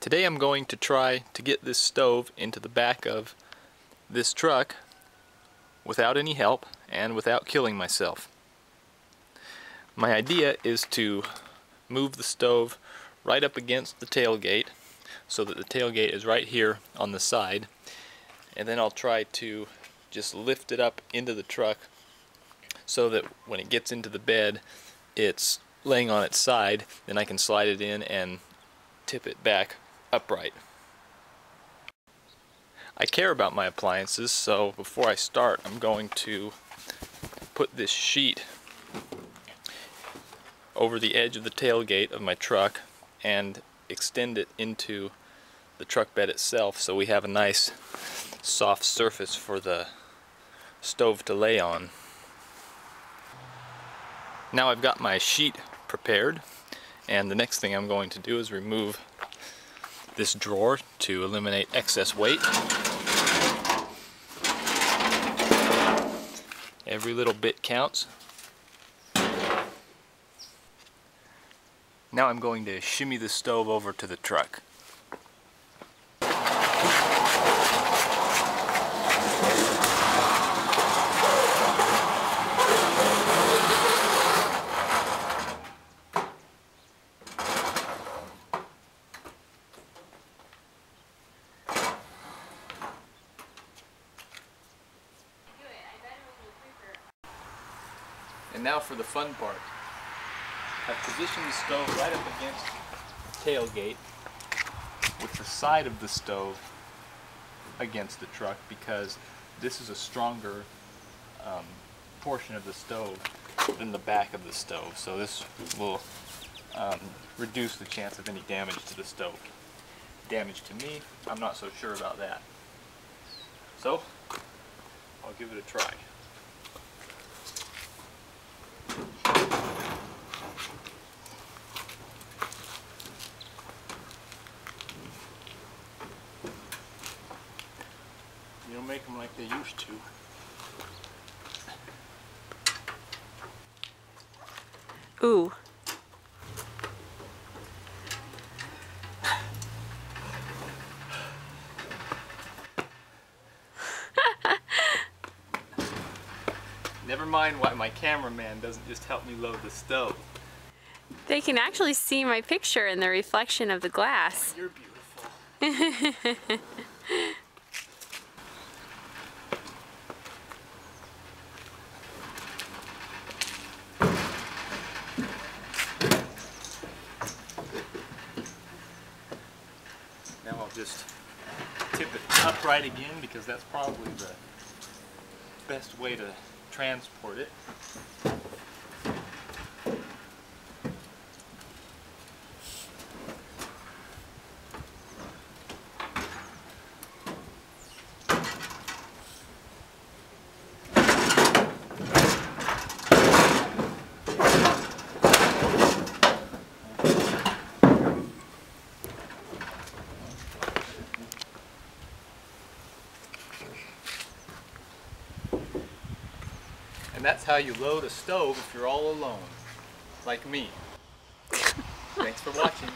Today I'm going to try to get this stove into the back of this truck without any help and without killing myself. My idea is to move the stove right up against the tailgate so that the tailgate is right here on the side and then I'll try to just lift it up into the truck so that when it gets into the bed it's laying on its side then I can slide it in and tip it back upright. I care about my appliances so before I start I'm going to put this sheet over the edge of the tailgate of my truck and extend it into the truck bed itself so we have a nice soft surface for the stove to lay on. Now I've got my sheet prepared and the next thing I'm going to do is remove this drawer to eliminate excess weight. Every little bit counts. Now I'm going to shimmy the stove over to the truck. And now for the fun part. I've positioned the stove right up against the tailgate with the side of the stove against the truck because this is a stronger um, portion of the stove than the back of the stove. So this will um, reduce the chance of any damage to the stove. Damage to me, I'm not so sure about that. So, I'll give it a try. You don't make them like they used to. Ooh. Never mind why my cameraman doesn't just help me load the stove. They can actually see my picture in the reflection of the glass. You're beautiful. now I'll just tip it upright again because that's probably the best way to transport it. And that's how you load a stove if you're all alone, like me. Thanks for watching.